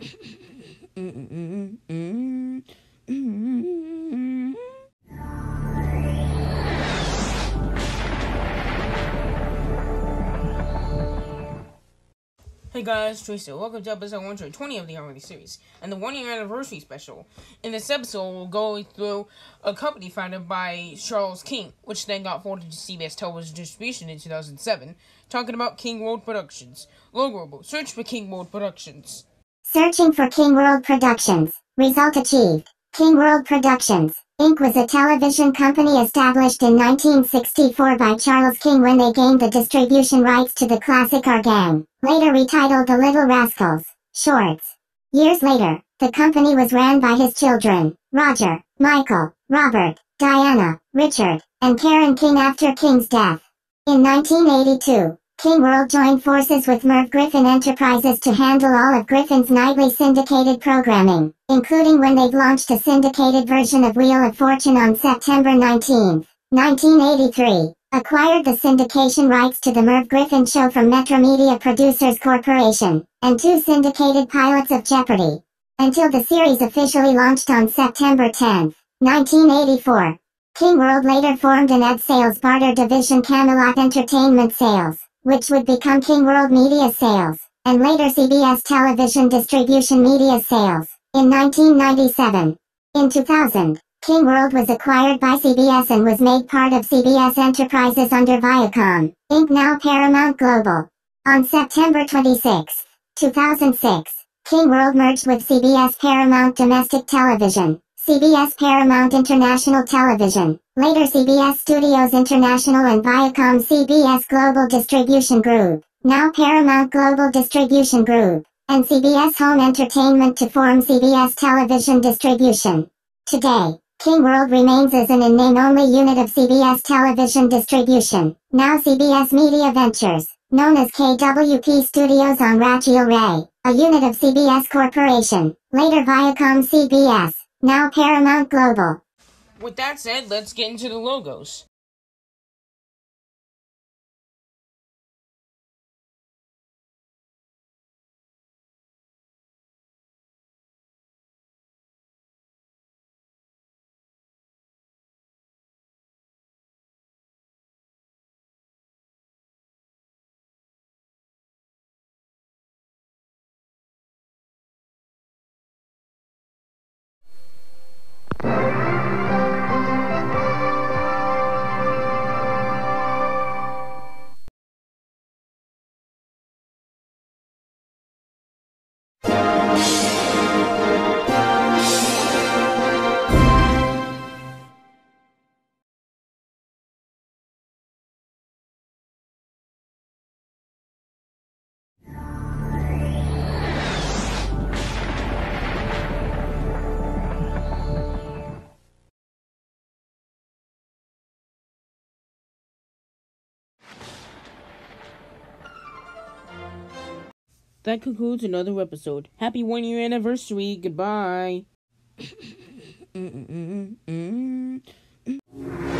Hey guys, Tracy. Welcome to episode 120 of the RLE series and the one year anniversary special. In this episode, we'll go through a company founded by Charles King, which then got folded to CBS Television Distribution in 2007, talking about King World Productions. Logo, search for King World Productions. Searching for King World Productions. Result achieved. King World Productions. Inc. was a television company established in 1964 by Charles King when they gained the distribution rights to the classic Our Gang, later retitled The Little Rascals, shorts. Years later, the company was ran by his children, Roger, Michael, Robert, Diana, Richard, and Karen King after King's death. In 1982, King World joined forces with Merv Griffin Enterprises to handle all of Griffin's nightly syndicated programming, including when they've launched a syndicated version of Wheel of Fortune on September 19, 1983, acquired the syndication rights to the Merv Griffin Show from Metromedia Producers Corporation, and two syndicated pilots of Jeopardy! Until the series officially launched on September 10, 1984. King World later formed an ad sales barter division Camelot Entertainment Sales which would become King World Media Sales, and later CBS Television Distribution Media Sales, in 1997. In 2000, King World was acquired by CBS and was made part of CBS Enterprises under Viacom, Inc. now Paramount Global. On September 26, 2006, King World merged with CBS Paramount Domestic Television, CBS Paramount International Television, later CBS Studios International and Viacom CBS Global Distribution Group, now Paramount Global Distribution Group, and CBS Home Entertainment to form CBS Television Distribution. Today, King World remains as an in-name-only unit of CBS Television Distribution, now CBS Media Ventures, known as KWP Studios on Rachael Ray, a unit of CBS Corporation, later Viacom CBS. Now Paramount Global. With that said, let's get into the logos. That concludes another episode. Happy one year anniversary. Goodbye.